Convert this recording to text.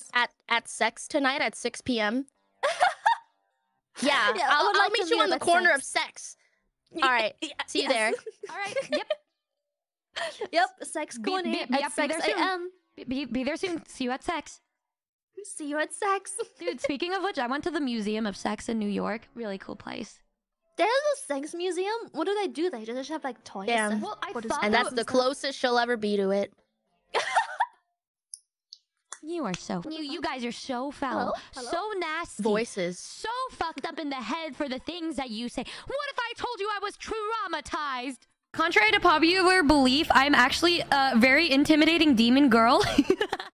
Yes. at at sex tonight at 6 p.m. yeah, Yeah, I I'll, I'll like meet you meet on the up at corner of sex. sex. All right, Yeah, see you yes. there. All right. Yep. Yep. Sex Be- going be- in yep, at be there 6 soon. a.m. Be, be, be there soon. See you at sex. See you at sex. Dude, speaking of which, I went to the Museum of Sex in New York. Really cool place. There's a sex museum. What do they do? They just have like toys. Damn. and Well, I what is thought And that's the stuff. closest she'll ever be to it. You are so. You, you guys are so foul. Hello? Hello? So nasty. Voices. So fucked up in the head for the things that you say. What if I told you I was traumatized? Contrary to popular belief, I'm actually a very intimidating demon girl.